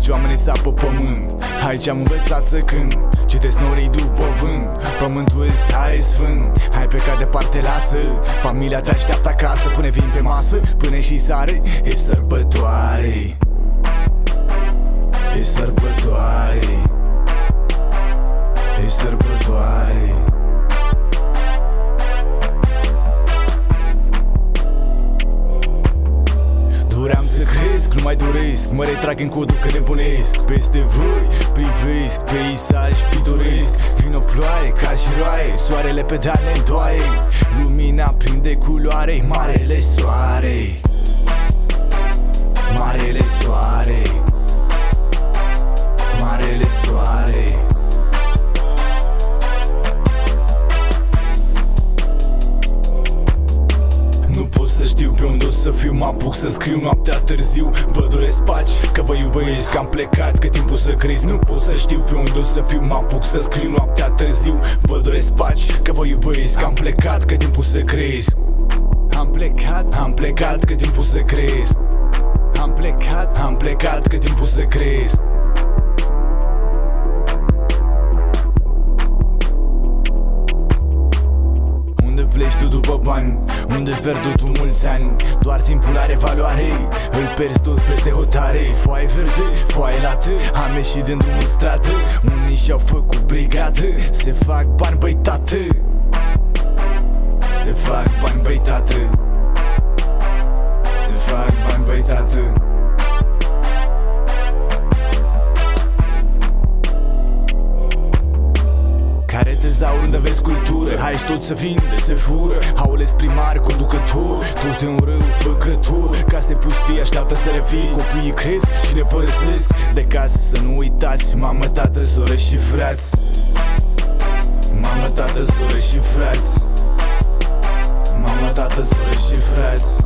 Aici oamenii sapă pământ. Aici am învățat să cânt. Citesc norii după vânt. Pământul este hai sfânt. Hai pe ca departe lasă. Familia te așteaptă acasă Pune vin pe masă. Până și sare E sărbătoare. E sărbătoare mai doresc. Mă retrag în codul că nebunesc Peste voi privesc peisaj pitoresc. Vino ploaie ca și roaie. Soarele pe ne îndoaie Lumina prinde culoare. Marele soare. Marele soare Mă apuc să scriu noaptea târziu. Vă doresc paci, că vă iubesc. Că am plecat, că timpul să crezi. Nu pot să știu pe unde o să fiu. Mă apuc să scriu noaptea târziu. Vă doresc paci, că vă iubesc. Că am plecat, că timpul să crezi. Am plecat, am plecat, că timpul să crezi. Am plecat, am plecat, că timpul să crezi bani? Unde pierdut tu mulți ani? Doar timpul are valoare Îl pierzi tot peste hotare Foaie verde, foaie lată Am ieșit din drum în stradă Unii și-au făcut brigadă Se fac bani băi tată Se fac bani băi tată cultură. Hai tot să vinde, se fură. Aules primar, conducător Tot în rău făcător Case pustii, așteaptă să revii Copiii cresc și ne părăsesc. De casă să nu uitați Mamă, tată, soră și frați. Mamă, tată, soră și frați. Mamă, tată, soră și frați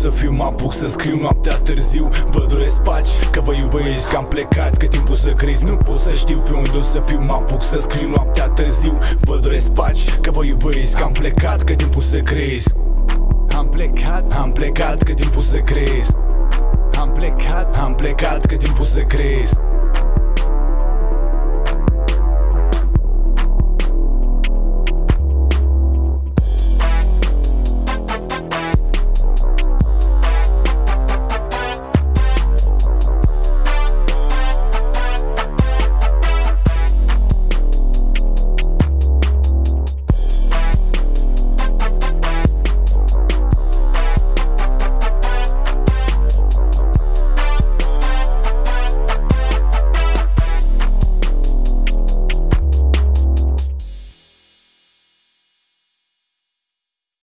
să fiu Mă apuc să scriu noaptea târziu. Vă doresc paci, că vă iubesc Că am plecat, că timpul să crezi. Nu pot să știu pe unde o să fiu Mă apuc să scriu noaptea târziu. Vă doresc paci, că vă iubesc Că am plecat, că timpul să crezi. Am plecat, am plecat, că timpul să crezi. Am plecat, am plecat, că timpul să crezi